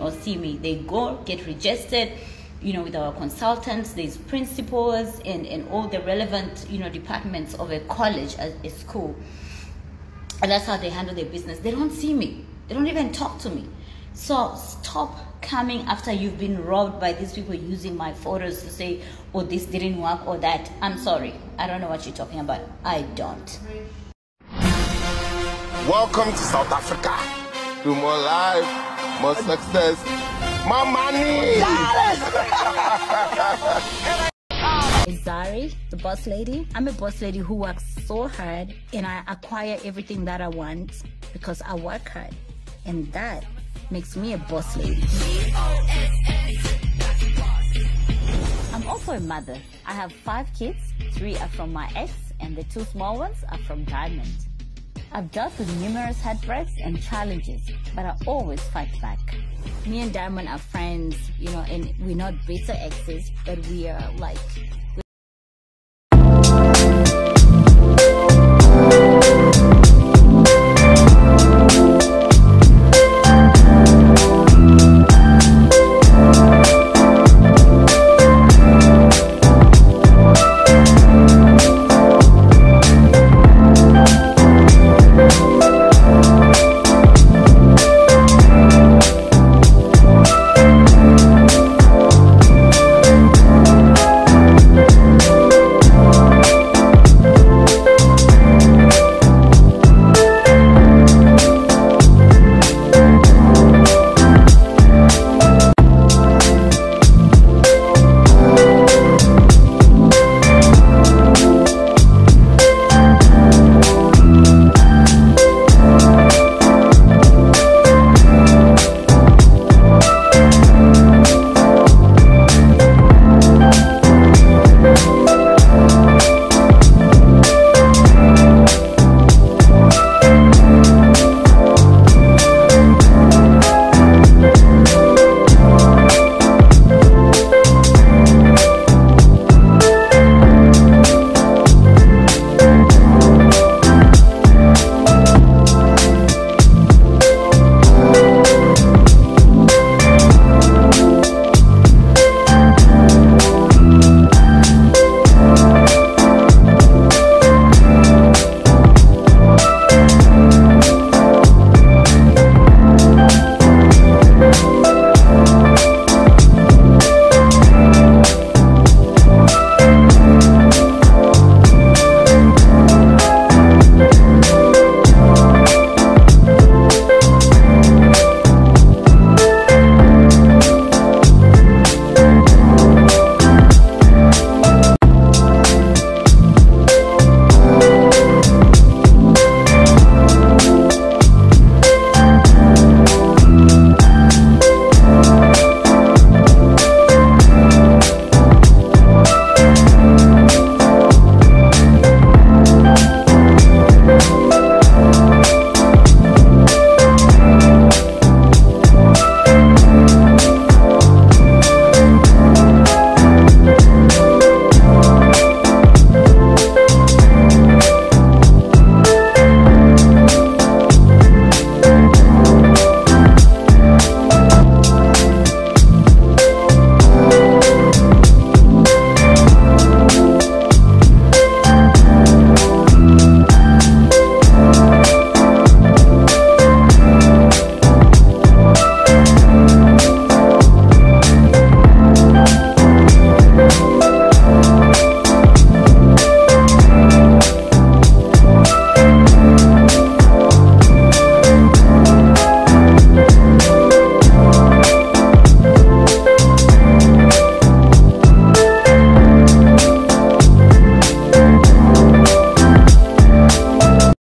or see me. They go, get registered, you know, with our consultants, there's principals and, and all the relevant, you know, departments of a college, a, a school. And that's how they handle their business. They don't see me. They don't even talk to me. So stop coming after you've been robbed by these people using my photos to say, oh, this didn't work or that. I'm sorry. I don't know what you're talking about. I don't. Welcome to South Africa. Do more life, more success, more money. Zari, the boss lady. I'm a boss lady who works so hard and I acquire everything that I want because I work hard. And that makes me a boss lady. I'm also a mother. I have five kids. Three are from my ex and the two small ones are from Diamond. I've dealt with numerous heartbreaks and challenges, but I always fight back. Me and Diamond are friends, you know, and we're not bitter exes, but we are like